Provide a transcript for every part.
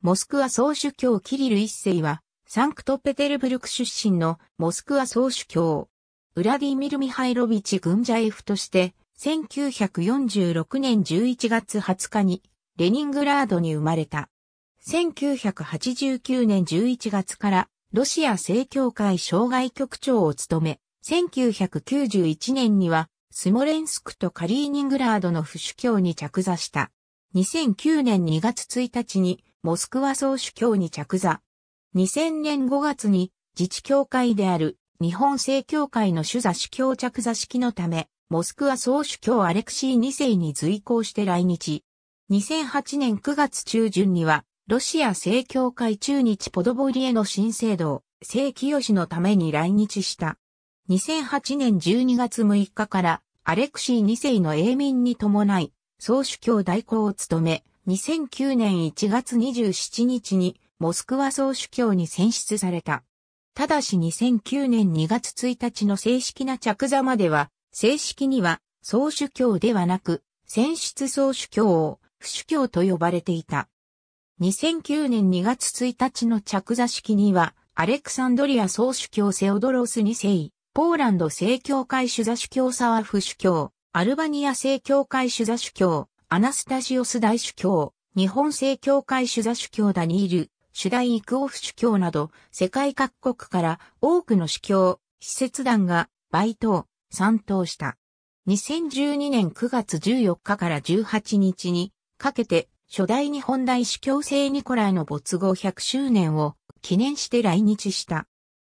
モスクワ総主教キリル一世は、サンクトペテルブルク出身のモスクワ総主教。ウラディミル・ミハイロビチ・グンジャエフとして、1946年11月20日にレニングラードに生まれた。1989年11月からロシア正教会障害局長を務め、1991年にはスモレンスクとカリーニングラードの府主教に着座した。2009年2月1日にモスクワ総主教に着座。2000年5月に自治教会である日本正教会の主座主教着座式のため、モスクワ総主教アレクシー2世に随行して来日。2008年9月中旬には、ロシア正教会中日ポドボリエの新聖堂、聖清のために来日した。2008年12月6日からアレクシー2世の永民に伴い、総主教代行を務め、2009年1月27日にモスクワ総主教に選出された。ただし2009年2月1日の正式な着座までは、正式には総主教ではなく、選出総主教を不主教と呼ばれていた。2009年2月1日の着座式には、アレクサンドリア総主教セオドロス2世、ポーランド正教会主座主教サワフ主教、アルバニア正教会主座主教、アナスタシオス大主教、日本正教会主座主教ダニール、主大イクオフ主教など、世界各国から多くの主教、施設団が、バイト、参闘した。2012年9月14日から18日にかけて、初代日本大主教聖ニコライの没後100周年を記念して来日した。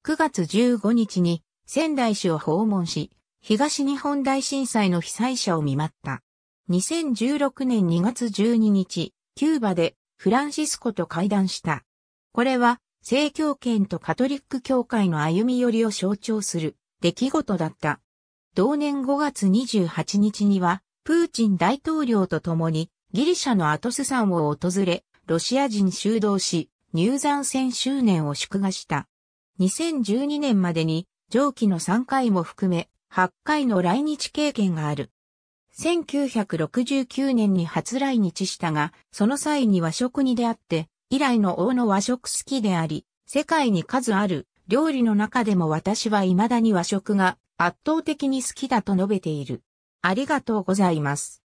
9月15日に仙台市を訪問し、東日本大震災の被災者を見舞った。2016年2月12日、キューバでフランシスコと会談した。これは、正教圏とカトリック教会の歩み寄りを象徴する出来事だった。同年5月28日には、プーチン大統領と共にギリシャのアトス山を訪れ、ロシア人修道士、入山戦周年を祝賀した。2012年までに上記の3回も含め8回の来日経験がある。1969年に初来日したが、その際に和食に出会って、以来の王の和食好きであり、世界に数ある料理の中でも私は未だに和食が圧倒的に好きだと述べている。ありがとうございます。